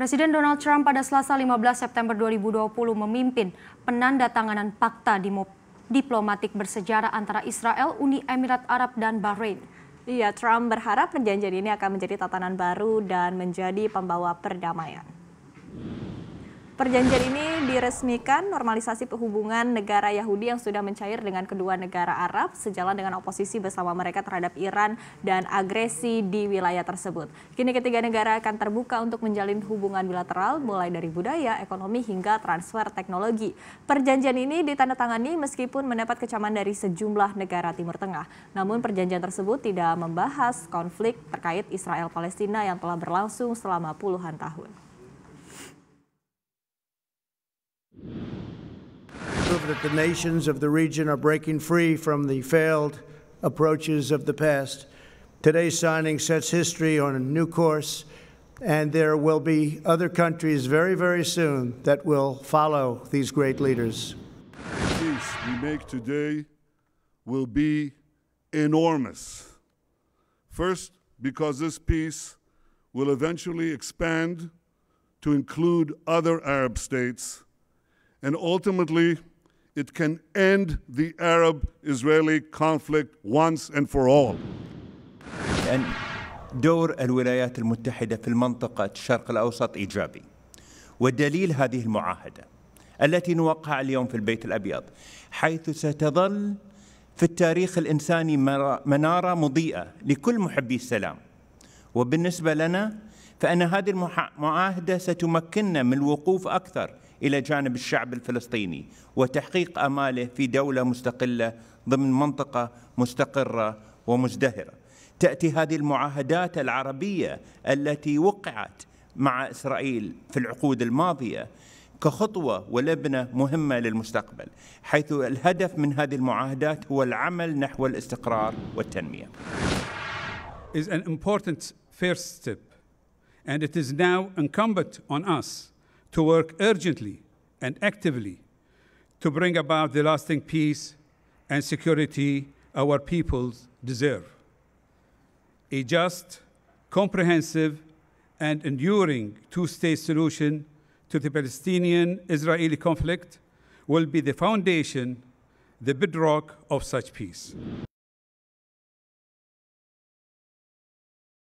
Presiden Donald Trump pada Selasa 15 September 2020 memimpin penandatanganan fakta diplomatik bersejarah antara Israel, Uni Emirat Arab, dan Bahrain. Iya, Trump berharap perjanjian ini akan menjadi tatanan baru dan menjadi pembawa perdamaian. Perjanjian ini diresmikan normalisasi hubungan negara Yahudi yang sudah mencair dengan kedua negara Arab sejalan dengan oposisi bersama mereka terhadap Iran dan agresi di wilayah tersebut. Kini ketiga negara akan terbuka untuk menjalin hubungan bilateral mulai dari budaya, ekonomi hingga transfer teknologi. Perjanjian ini ditandatangani meskipun mendapat kecaman dari sejumlah negara Timur Tengah. Namun perjanjian tersebut tidak membahas konflik terkait Israel-Palestina yang telah berlangsung selama puluhan tahun. That the nations of the region are breaking free from the failed approaches of the past. Today's signing sets history on a new course, and there will be other countries very, very soon that will follow these great leaders. The peace we make today will be enormous. First, because this peace will eventually expand to include other Arab states, and ultimately it can end the Arab Israeli conflict once and for all. لأن دور الولايات المتحدة في المنطقة الشرق الأوسط إيجابي ودليل هذه المعاهدة التي نوقع اليوم في البيت الأبيض حيث ستظل في التاريخ الإنساني منارة مضيئة لكل محبي السلام وبالنسبة لنا فأن هذه المعاهدة ستمكننا من الوقوف أكثر إلى جانب الشعب الفلسطيني وتحقيق أماله في دولة مستقلة ضمن منطقة مستقرة ومزدهرة. تأتي هذه المعاهدات العربية التي وقعت مع إسرائيل في العقود الماضية كخطوة ولبنة مهمة للمستقبل، حيث الهدف من هذه المعاهدات هو العمل نحو الاستقرار والتنمية. is an important first step and it is now incumbent on us to work urgently and actively to bring about the lasting peace and security our peoples deserve. A just, comprehensive, and enduring two state solution to the Palestinian Israeli conflict will be the foundation, the bedrock of such peace.